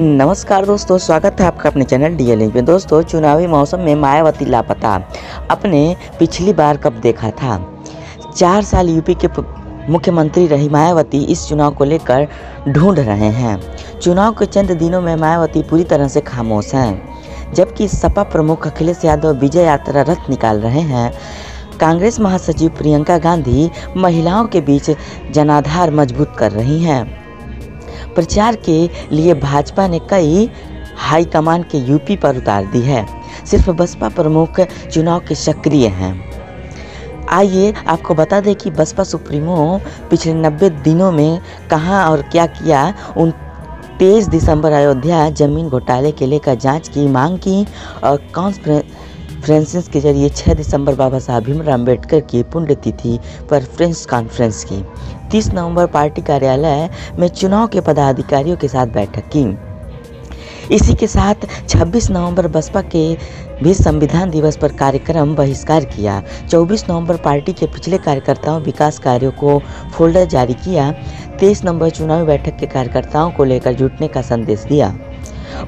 नमस्कार दोस्तों, स्वागत है आपका अपने चैनल डी एल में। दोस्तों, चुनावी मौसम में मायावती लापता। अपने पिछली बार कब देखा था? चार साल यूपी के मुख्यमंत्री रही मायावती इस चुनाव को लेकर ढूंढ रहे हैं। चुनाव के चंद दिनों में मायावती पूरी तरह से खामोश हैं। जबकि सपा प्रमुख अखिलेश यादव विजय यात्रा रथ निकाल रहे हैं। कांग्रेस महासचिव प्रियंका गांधी महिलाओं के बीच जनाधार मज़बूत कर रही हैं। प्रचार के लिए भाजपा ने कई हाईकमान के यूपी पर उतार दी है। सिर्फ़ बसपा प्रमुख चुनाव के सक्रिय हैं। आइए आपको बता दें कि बसपा सुप्रीमो पिछले 90 दिनों में कहाँ और क्या किया। उन तेईस दिसंबर अयोध्या ज़मीन घोटाले के लेकर जाँच की मांग की और कॉन्फ्रेंसिस के ज़रिए 6 दिसंबर बाबा साहब भीमराव अंबेडकर की पुण्यतिथि पर प्रेस कॉन्फ्रेंस की। 30 नवंबर पार्टी कार्यालय में चुनाव के पदाधिकारियों के साथ बैठक की। इसी के साथ 26 नवंबर बसपा के भी संविधान दिवस पर कार्यक्रम बहिष्कार किया। 24 नवंबर पार्टी के पिछले कार्यकर्ताओं विकास कार्यों को फोल्डर जारी किया। 23 नवंबर चुनावी बैठक के कार्यकर्ताओं को लेकर जुटने का संदेश दिया।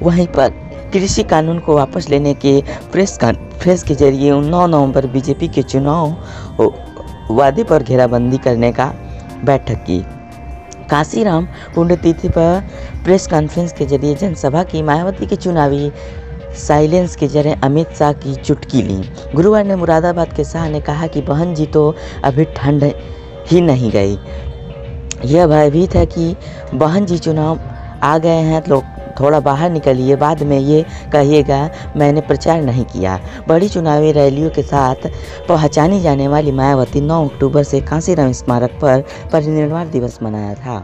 वहीं पर कृषि कानून को वापस लेने के प्रेस कॉन्फ्रेंस के ज़रिए 9 नवंबर बीजेपी के चुनाव वादे पर घेराबंदी करने का बैठक की। काशीराम पुण्यतिथि पर प्रेस कॉन्फ्रेंस के ज़रिए जनसभा की मायावती के चुनावी साइलेंस के ज़रिए अमित शाह की चुटकी ली। गुरुवार ने मुरादाबाद के शाह ने कहा कि बहन जी तो अभी ठंड ही नहीं गई। यह भयभीत है कि बहन जी चुनाव आ गए हैं तो थोड़ा बाहर निकलिए, बाद में ये कहिएगा, मैंने प्रचार नहीं किया। बड़ी चुनावी रैलियों के साथ पहचानी जाने वाली मायावती 9 अक्टूबर से कांसीराम स्मारक पर परिनिर्वाण दिवस मनाया था।